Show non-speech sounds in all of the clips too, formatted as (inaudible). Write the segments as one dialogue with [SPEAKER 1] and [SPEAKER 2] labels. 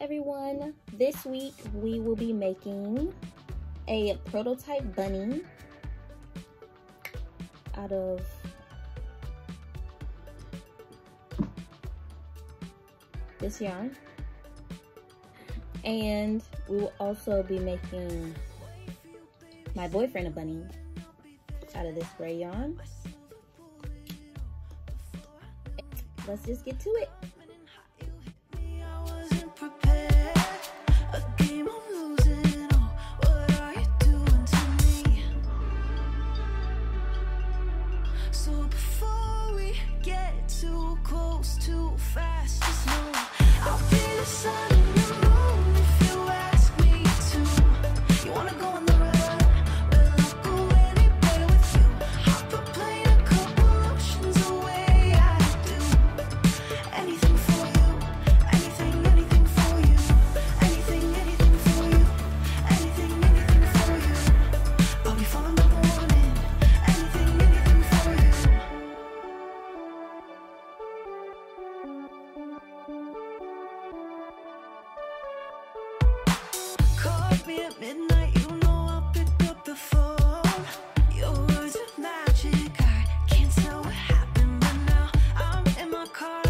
[SPEAKER 1] everyone. This week we will be making a prototype bunny out of this yarn. And we will also be making my boyfriend a bunny out of this gray yarn. Let's just get to it. car.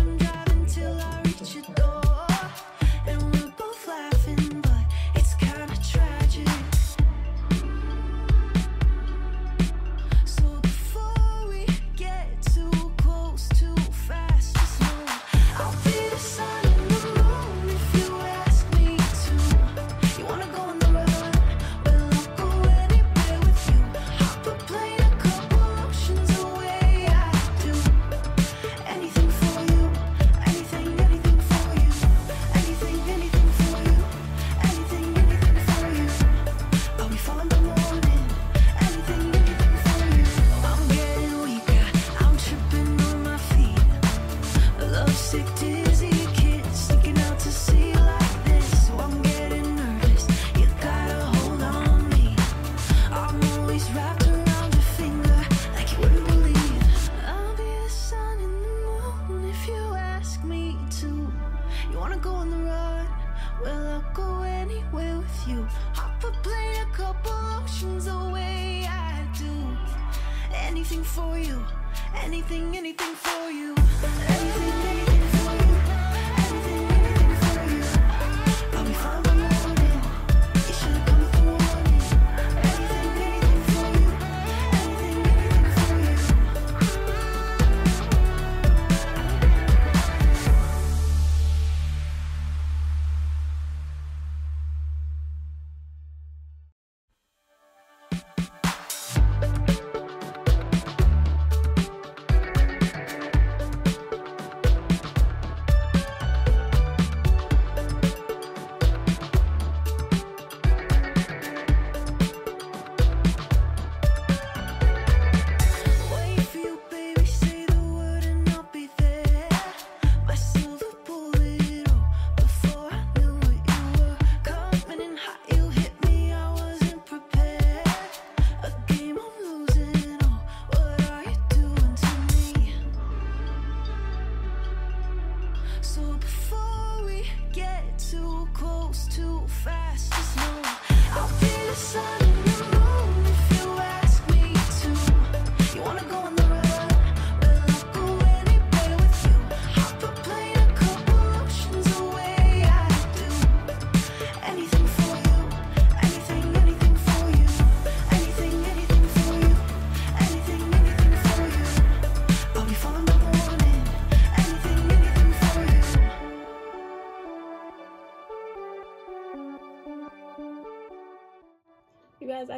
[SPEAKER 1] Guys,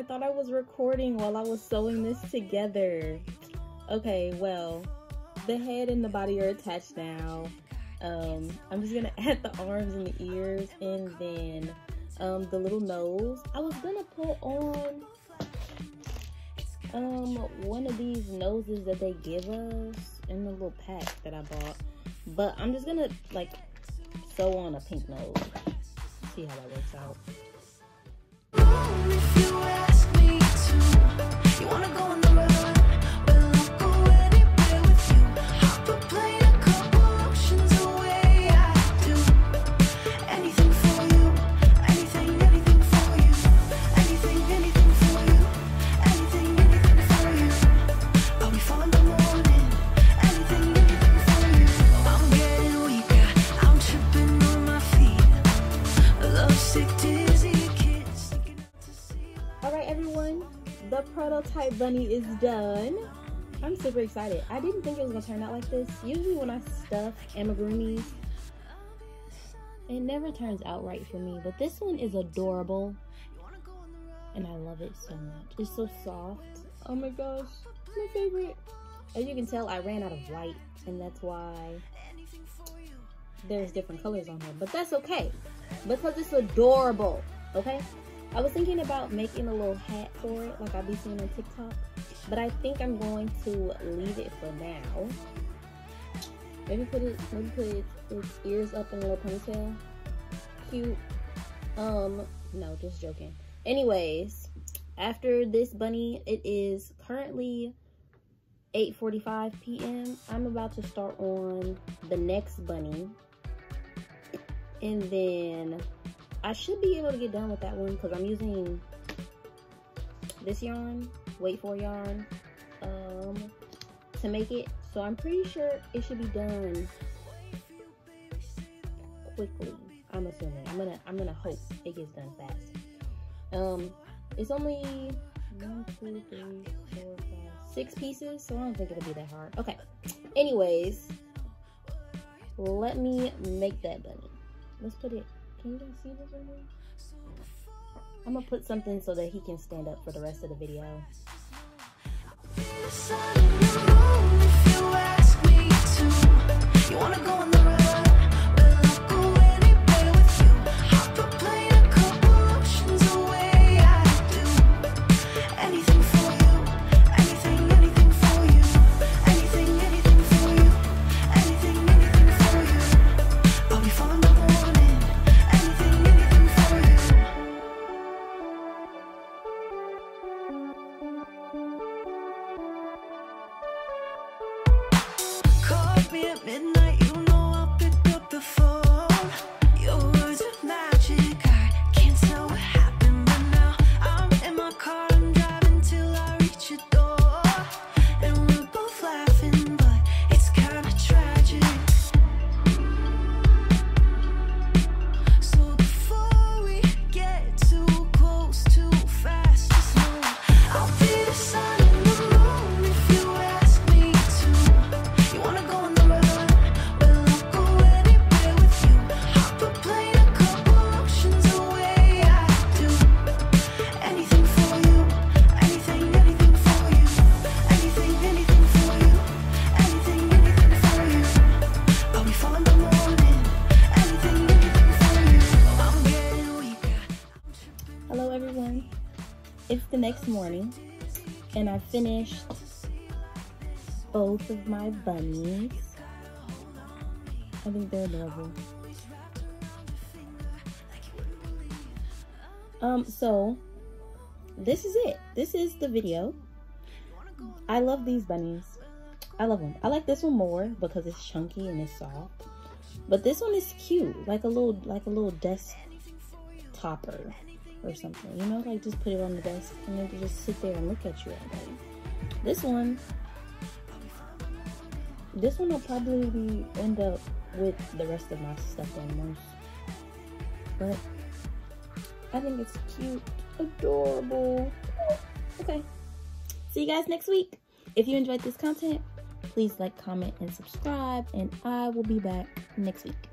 [SPEAKER 1] I thought I was recording while I was sewing this together. Okay, well, the head and the body are attached now. Um, I'm just gonna (laughs) add the arms and the ears and then um, the little nose. I was gonna put on um, one of these noses that they give us in the little pack that I bought. But I'm just gonna like sew on a pink nose. See how that works out.
[SPEAKER 2] Anything
[SPEAKER 3] type bunny is done. I'm super excited. I didn't think it was gonna turn out like this. Usually when I stuff amigurumis, it never turns out right for me. But this one is adorable. And I love it so much. It's so soft. Oh my gosh, my favorite. As you can tell, I ran out of white, and that's why there's different colors on her. But that's okay, because it's adorable, okay? I was thinking about making a little hat for it, like I'll be seeing on TikTok. But I think I'm going to leave it for now. Maybe put it, maybe put it, its ears up in a little ponytail. Cute. Um, no, just joking. Anyways, after this bunny, it is currently 8.45 p.m. I'm about to start on the next bunny. And then I should be able to get done with that one because I'm using this yarn, weight four yarn, um, to make it. So I'm pretty sure it should be done quickly. I'm assuming. I'm gonna I'm gonna hope it gets done fast. Um, it's only one, two, three, four, five, six pieces, so I don't think it'll be that hard. Okay. Anyways, let me make that bunny. Let's put it. Can you guys see this right here? I'm gonna put something so that he can stand up for the rest of the video. You wanna go on the morning and I finished both of my bunnies. I think they're adorable. Um, so this is it. This is the video. I love these bunnies. I love them. I like this one more because it's chunky and it's soft. But this one is cute, like a little like a little desk topper or something. You know, like just put it on the desk and then just sit there and look at you all day. This one, this one will probably end up with the rest of my stuffed animals. But I think it's cute, adorable. Okay. See you guys next week. If you enjoyed this content, please like, comment, and subscribe. And I will be back next week.